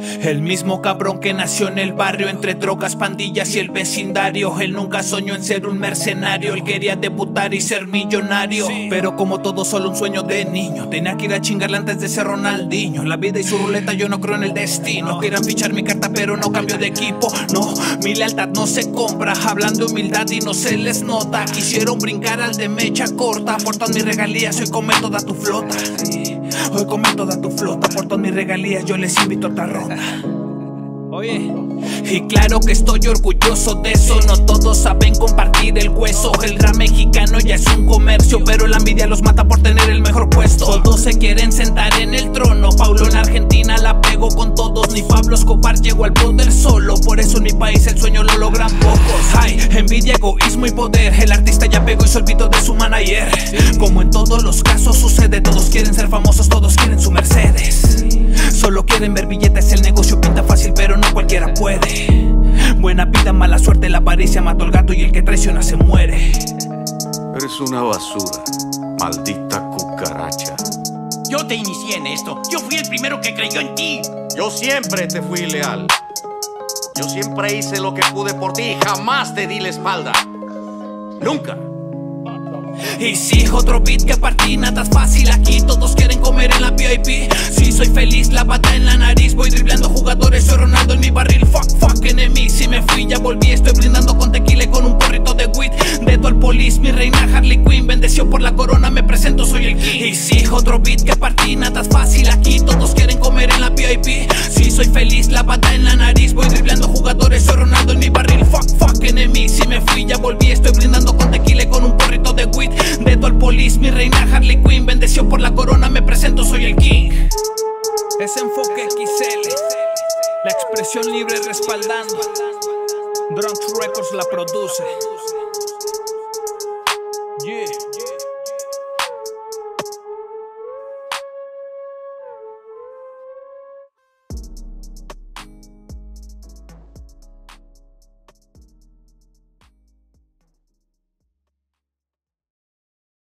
El mismo cabrón que nació en el barrio entre drogas, pandillas y el vecindario. Él nunca soñó en ser un mercenario, él quería debutar y ser millonario. Pero como todo, solo un sueño de niño. Tenía que ir a chingarle antes de ser Ronaldinho. La vida y su ruleta, yo no creo en el destino. Quieran fichar mi carta, pero no cambio de equipo. No, mi lealtad no se compra. Hablan de humildad y no se les nota. Quisieron brincar al de mecha corta. Por todas mis regalías, hoy come toda tu flota. Hoy come toda tu flota. Por todas mis regalías, yo les invito a otra ronda. Oye. Y claro que estoy orgulloso de eso, no todos saben compartir el hueso. El rap mexicano ya es un comercio, pero la envidia los mata por tener el mejor puesto. Todos se quieren sentar en el trono. Paulo en Argentina Escobar llegó al poder solo. Por eso en mi país el sueño lo logran pocos. Hay envidia, egoísmo y poder. El artista ya pegó y se olvidó de su manager. Como en todos los casos sucede, todos quieren ser famosos, todos quieren su Mercedes. Solo quieren ver billetes, el negocio pinta fácil, pero no cualquiera puede. Buena vida, mala suerte, la avaricia mató al gato y el que traiciona se muere. Eres una basura, maldita cucaracha. Yo te inicié en esto. Yo fui el primero que creyó en ti. Yo siempre te fui leal. Yo siempre hice lo que pude por ti y jamás te di la espalda. Nunca. Si otro beat que partí, nada es fácil. Aquí Todos quieren comer en la VIP Si soy feliz, la pata en la nariz. Voy driblando jugadores, soy Ronaldo en mi barril. Fuck, fuck, enemy, si me fui ya volví. Estoy brindando con tequila y con un porrito de weed. Dedo al police, mi reina Harley Quinn. Bendeció por la corona, me presento, soy el king. Si otro beat que partí, nada es fácil. Aquí Si soy feliz, la pata en la nariz. Voy driblando jugadores, soy Ronaldo en mi barril. Fuck, fuck, enemy, si me fui ya volví. Estoy brindando con tequila con un porrito de weed. Dedo al police, mi reina Harley Quinn. Bendeció por la corona, me presento, soy el king. Es enfoque XL La expresión libre respaldando. Drunk Records la produce. Yeah